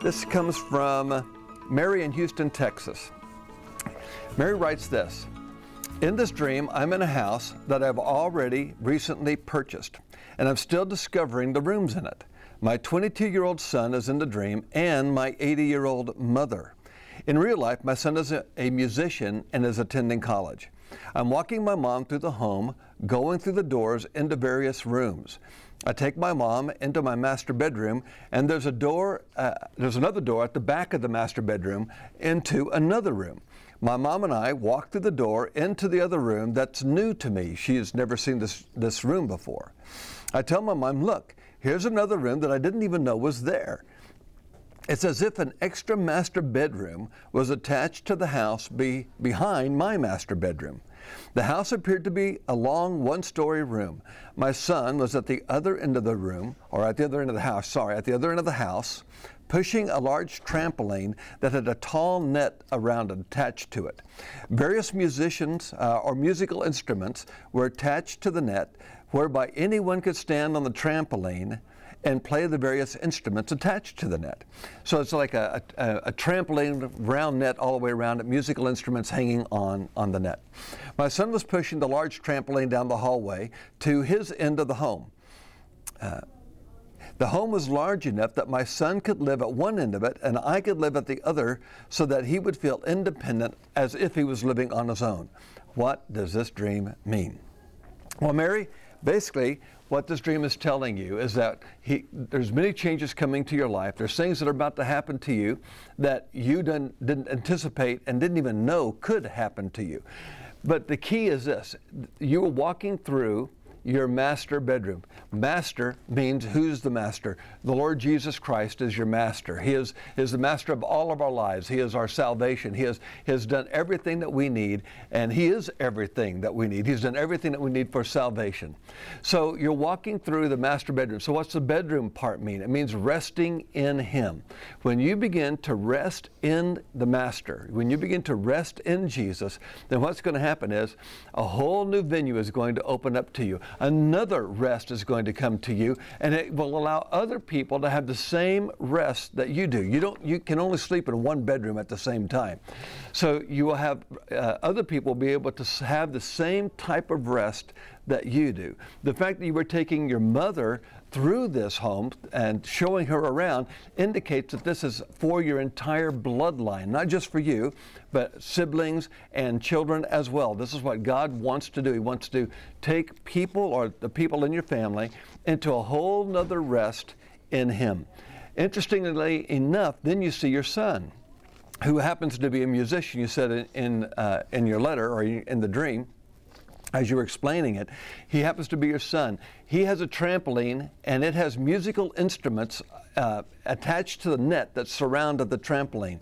This comes from Mary in Houston, Texas. Mary writes this In this dream, I'm in a house that I've already recently purchased, and I'm still discovering the rooms in it. My 22 year old son is in the dream, and my 80 year old mother. In real life, my son is a, a musician and is attending college. I'm walking my mom through the home, going through the doors into various rooms. I take my mom into my master bedroom, and there's a door, uh, there's another door at the back of the master bedroom into another room. My mom and I walk through the door into the other room that's new to me. She has never seen this, this room before. I tell my mom, look, here's another room that I didn't even know was there. It's as if an extra master bedroom was attached to the house be, behind my master bedroom. The house appeared to be a long one story room. My son was at the other end of the room, or at the other end of the house, sorry, at the other end of the house, pushing a large trampoline that had a tall net around it attached to it. Various musicians uh, or musical instruments were attached to the net, whereby anyone could stand on the trampoline and play the various instruments attached to the net. So it's like a, a, a, trampoline round net all the way around musical instruments hanging on, on the net. My son was pushing the large trampoline down the hallway to his end of the home. Uh, the home was large enough that my son could live at one end of it and I could live at the other so that he would feel independent as if he was living on his own. What does this dream mean? Well, Mary, basically, what this dream is telling you is that he, there's many changes coming to your life. There's things that are about to happen to you that you didn't, didn't anticipate and didn't even know could happen to you. But the key is this you are walking through your master bedroom. Master means who's the master? The Lord Jesus Christ is your master. He is, is the master of all of our lives. He is our salvation. He has, he has done everything that we need, and He is everything that we need. He's done everything that we need for salvation. So you're walking through the master bedroom. So, what's the bedroom part mean? It means resting in Him. When you begin to rest in the master, when you begin to rest in Jesus, then what's going to happen is a whole new venue is going to open up to you another rest is going to come to you and it will allow other people to have the same rest that you do. You don't you can only sleep in one bedroom at the same time. So you will have uh, other people be able to have the same type of rest that you do. The fact that you were taking your mother through this home and showing her around indicates that this is for your entire bloodline, not just for you, but siblings and children as well. This is what God wants to do. He wants to take people or the people in your family into a whole nother rest in Him. Interestingly enough, then you see your son, who happens to be a musician. You said in in, uh, in your letter or in the dream as you were explaining it, he happens to be your son. He has a trampoline and it has musical instruments uh, attached to the net that surrounded the trampoline.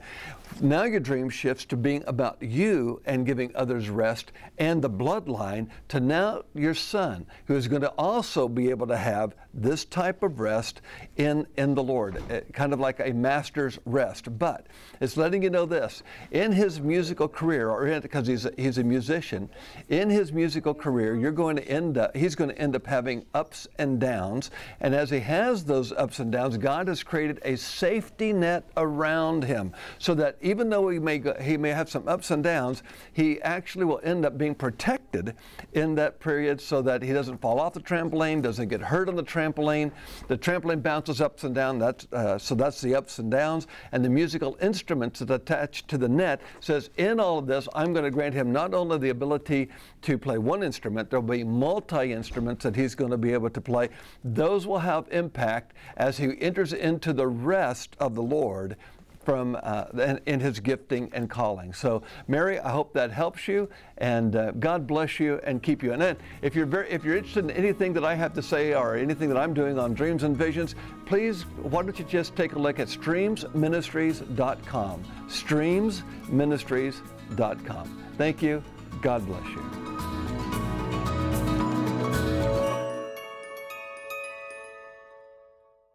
Now your dream shifts to being about you and giving others rest and the bloodline to now your son, who is going to also be able to have this type of rest in, in the Lord, eh, kind of like a master's rest. But it's letting you know this in his musical career, or because he's a, he's a musician, in his musical career, you're going to end up, he's going to end up having ups and downs. And as he has those ups and downs, God has created a safety net around him so that even though he may, go, he may have some ups and downs, he actually will end up being protected in that period so that he doesn't fall off the trampoline, doesn't get hurt on the trampoline. The trampoline bounces ups and downs, that's, uh, so that's the ups and downs. And the musical instruments that attach to the net says, in all of this, I'm going to grant him not only the ability to play one instrument, there'll be multi instruments that he's going to be able to play. Those will have impact as he enters into the rest of the Lord from uh, in, his gifting and calling. So, Mary, I hope that helps you, and uh, God bless you and keep you. And then, if you're very, if you're interested in anything that I have to say or anything that I'm doing on dreams and visions, please why don't you just take a look at streamsministries.com. Streamsministries.com. Thank you. God bless you.